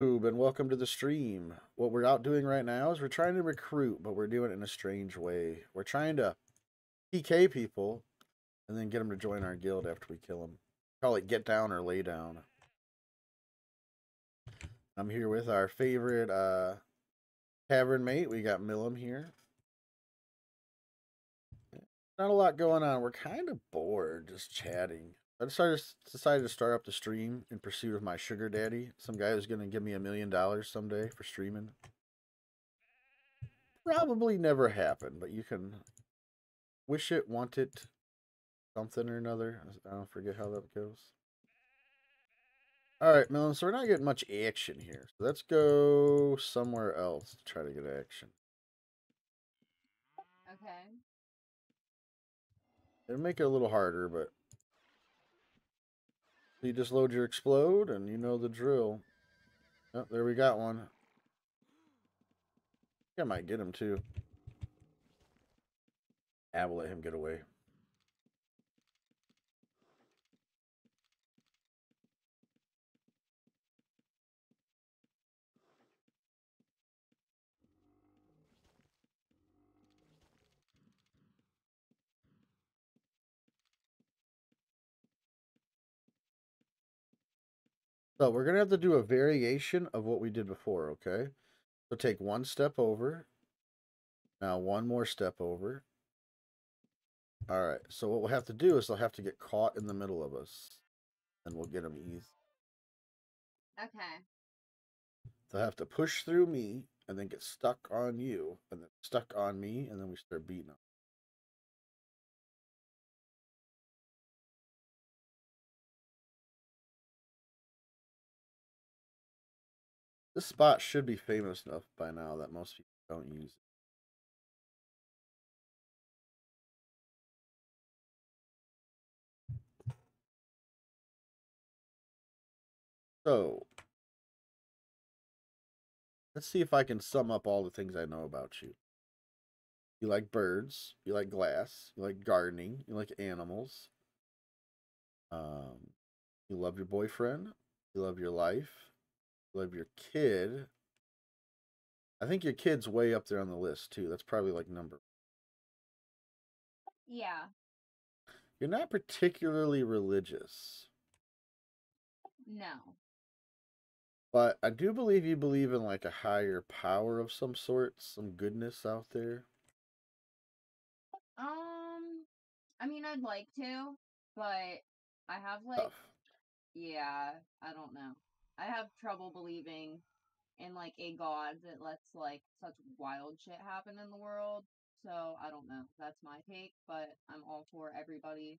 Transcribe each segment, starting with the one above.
and welcome to the stream. What we're out doing right now is we're trying to recruit, but we're doing it in a strange way. We're trying to PK people and then get them to join our guild after we kill them. Call it get down or lay down. I'm here with our favorite uh, tavern mate. We got Millum here. Not a lot going on. We're kind of bored just chatting. I decided decided to start up the stream in pursuit of my sugar daddy. Some guy who's going to give me a million dollars someday for streaming. Probably never happen, but you can wish it, want it, something or another. I don't forget how that goes. All right, Melon. So we're not getting much action here. So let's go somewhere else to try to get action. Okay. It'll make it a little harder, but you just load your explode and you know the drill. Oh, there we got one. I, I might get him too. I will let him get away. So we're going to have to do a variation of what we did before, okay? So take one step over. Now one more step over. All right. So what we'll have to do is they'll have to get caught in the middle of us. And we'll get them easy. Okay. They'll have to push through me and then get stuck on you and then stuck on me and then we start beating them. This spot should be famous enough by now that most people don't use it. So, let's see if I can sum up all the things I know about you. You like birds, you like glass, you like gardening, you like animals. Um, you love your boyfriend, you love your life, love your kid. I think your kid's way up there on the list too. That's probably like number. Yeah. You're not particularly religious. No. But I do believe you believe in like a higher power of some sort, some goodness out there. Um, I mean, I'd like to, but I have like, Tough. yeah, I don't know. I have trouble believing in like a god that lets like such wild shit happen in the world. So I don't know. That's my take, but I'm all for everybody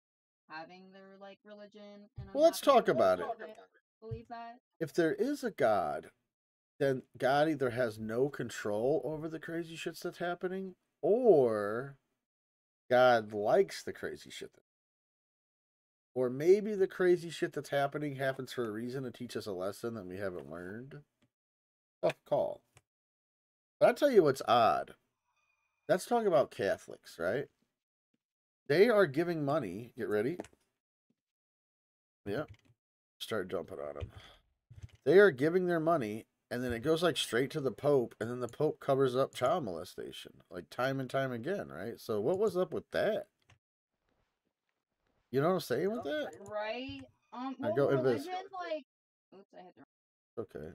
having their like religion. And I'm Well, let's talk about it. believe Believe that. If there is a God, then God either has no control over the crazy shits that's happening, or God likes the crazy shit that or maybe the crazy shit that's happening happens for a reason to teach us a lesson that we haven't learned. Tough call. But I'll tell you what's odd. Let's talk about Catholics, right? They are giving money. Get ready. Yep. Start jumping on them. They are giving their money, and then it goes like straight to the Pope, and then the Pope covers up child molestation, like time and time again, right? So what was up with that? You know what I'm saying with that? Right? Um, I go religion, like, oops, I hit the Okay.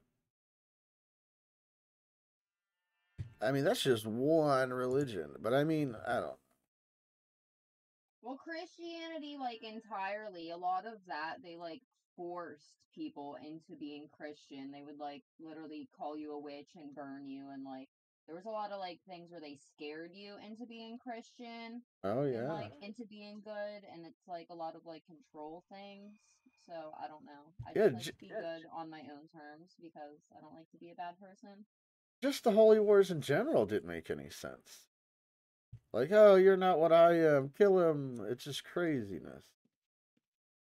I mean, that's just one religion, but I mean, I don't. Well, Christianity, like entirely, a lot of that they like forced people into being Christian. They would like literally call you a witch and burn you, and like there was a lot of like things where they scared you into being Christian Oh and yeah. like into being good, and it's like a lot of like control things. So I don't know. I Yeah, just like j- to be good on my own terms because I don't like to be a bad person. Just the holy wars in general didn't make any sense. Like, oh, you're not what I am. Kill him. It's just craziness.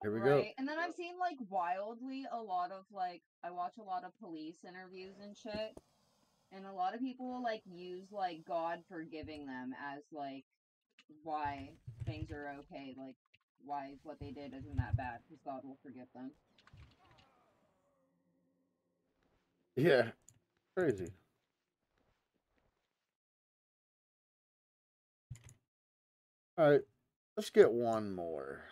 Here we go. And then I've seen like wildly a lot of like I watch a lot of police interviews and shit. And a lot of people like use like God forgiving them as like why things are okay, like why what they did isn't that bad because God will forgive them. Yeah. Crazy. All right. Let's get one more.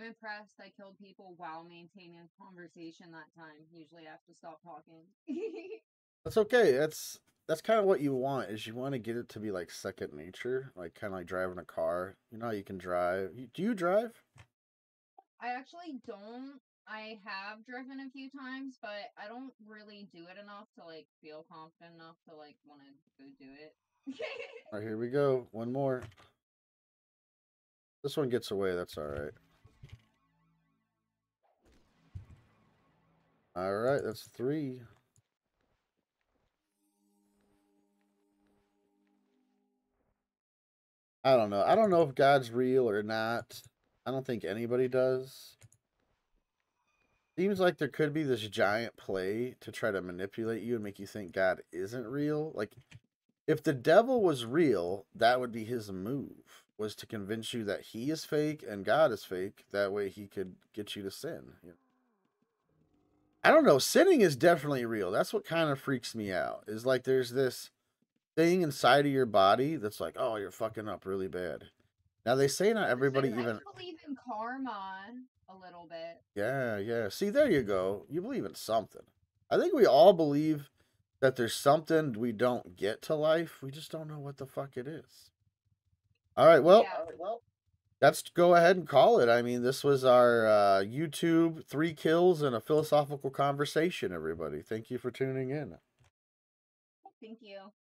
I'm impressed I killed people while maintaining conversation that time. Usually I have to stop talking. That's okay. That's that's kind of what you want is you want to get it to be like second nature, like kind of like driving a car. You know how you can drive. Do you drive? I actually don't. I have driven a few times, but I don't really do it enough to like feel confident enough to like want to go do it. All right, here we go. One more. This one gets away. That's all right. All right, that's three. I don't know. I don't know if God's real or not. I don't think anybody does. Seems like there could be this giant play to try to manipulate you and make you think God isn't real. Like, if the devil was real, that would be his move, was to convince you that he is fake and God is fake. That way he could get you to sin. You know? I don't know. Sinning is definitely real. That's what kind of freaks me out. Is like there's this thing inside of your body that's like, oh, you're fucking up really bad. Now they say not everybody I even believe in karma a little bit. Yeah, yeah. See, there you go. You believe in something. I think we all believe that there's something we don't get to life. We just don't know what the fuck it is. All right, well, Yeah. well, let's go ahead and call it. I mean, this was our uh, YouTube three kills and a philosophical conversation, everybody. Thank you for tuning in. Thank you.